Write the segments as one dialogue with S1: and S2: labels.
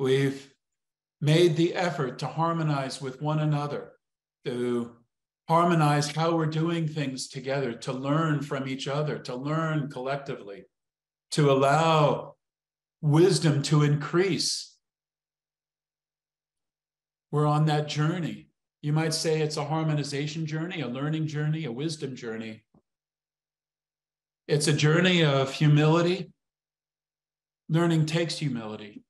S1: We've made the effort to harmonize with one another, to harmonize how we're doing things together, to learn from each other, to learn collectively, to allow wisdom to increase. We're on that journey. You might say it's a harmonization journey, a learning journey, a wisdom journey. It's a journey of humility. Learning takes humility.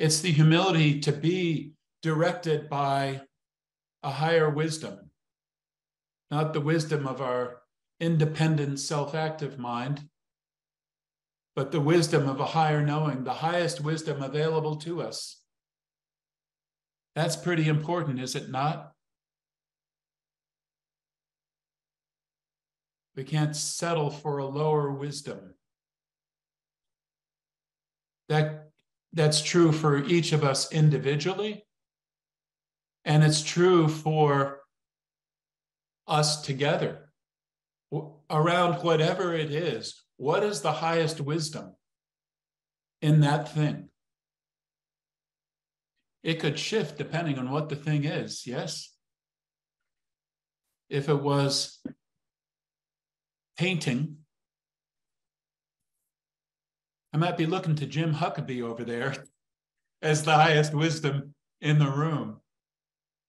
S1: It's the humility to be directed by a higher wisdom, not the wisdom of our independent, self active mind, but the wisdom of a higher knowing, the highest wisdom available to us. That's pretty important, is it not? We can't settle for a lower wisdom. That, that's true for each of us individually, and it's true for us together around whatever it is. What is the highest wisdom in that thing? It could shift depending on what the thing is, yes? If it was painting, I might be looking to Jim Huckabee over there as the highest wisdom in the room,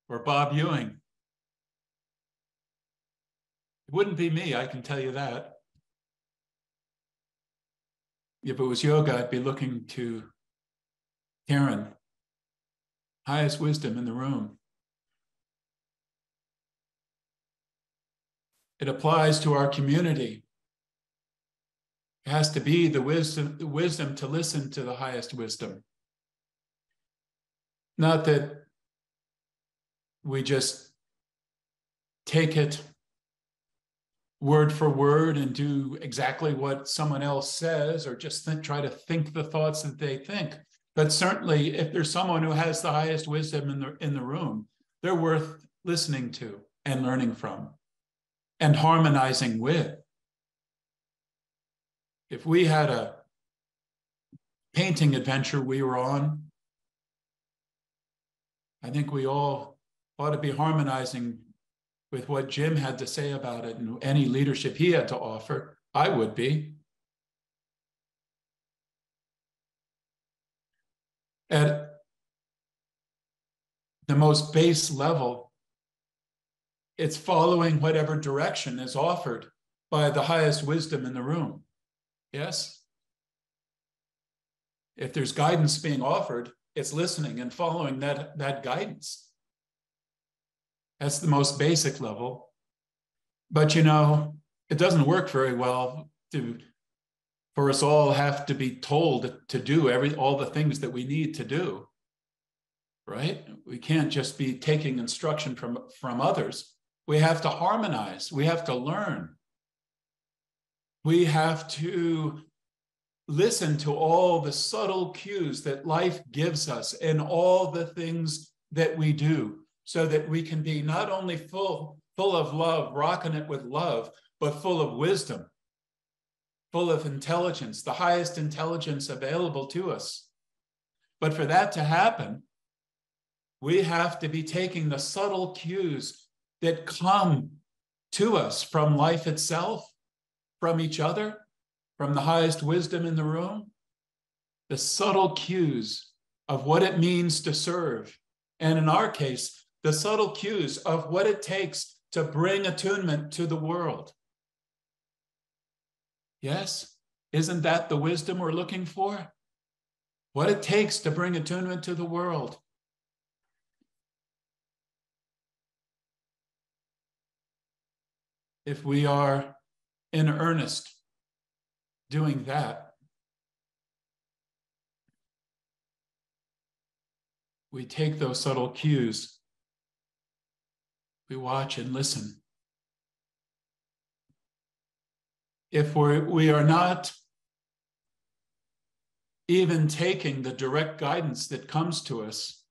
S1: or Bob Ewing. It wouldn't be me, I can tell you that. If it was yoga, I'd be looking to Karen highest wisdom in the room. It applies to our community. It has to be the wisdom, the wisdom to listen to the highest wisdom. Not that we just take it word for word and do exactly what someone else says or just try to think the thoughts that they think. But certainly, if there's someone who has the highest wisdom in the, in the room, they're worth listening to and learning from and harmonizing with. If we had a painting adventure we were on, I think we all ought to be harmonizing with what Jim had to say about it and any leadership he had to offer. I would be. at the most base level, it's following whatever direction is offered by the highest wisdom in the room. Yes? If there's guidance being offered, it's listening and following that, that guidance. That's the most basic level. But you know, it doesn't work very well to for us all have to be told to do every all the things that we need to do right we can't just be taking instruction from from others we have to harmonize we have to learn we have to listen to all the subtle cues that life gives us in all the things that we do so that we can be not only full full of love rocking it with love but full of wisdom full of intelligence, the highest intelligence available to us. But for that to happen, we have to be taking the subtle cues that come to us from life itself, from each other, from the highest wisdom in the room, the subtle cues of what it means to serve. And in our case, the subtle cues of what it takes to bring attunement to the world. Yes? Isn't that the wisdom we're looking for? What it takes to bring attunement to the world. If we are in earnest doing that, we take those subtle cues, we watch and listen. if we're, we are not even taking the direct guidance that comes to us,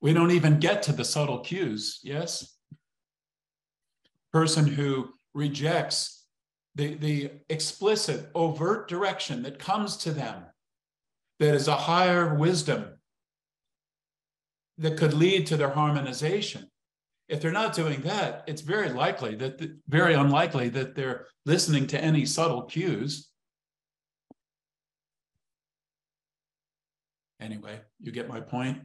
S1: we don't even get to the subtle cues, yes? Person who rejects the, the explicit, overt direction that comes to them, that is a higher wisdom that could lead to their harmonization. If they're not doing that, it's very likely that very unlikely that they're listening to any subtle cues. Anyway, you get my point.